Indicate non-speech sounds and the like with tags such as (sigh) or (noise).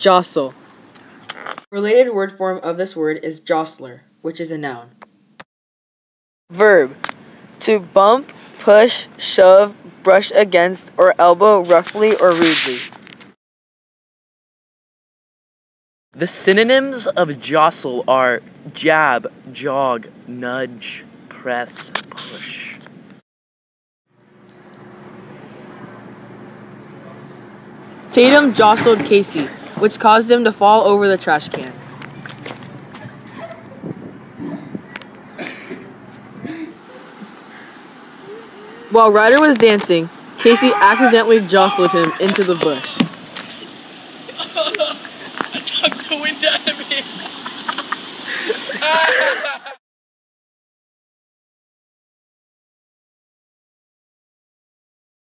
Jostle. Related word form of this word is jostler, which is a noun. Verb. To bump, push, shove, brush against, or elbow roughly or rudely. The synonyms of jostle are jab, jog, nudge, press, push. Tatum jostled Casey, which caused them to fall over the trash can. While Ryder was dancing, Casey accidentally jostled him into the bush. (laughs) I'm going wind out.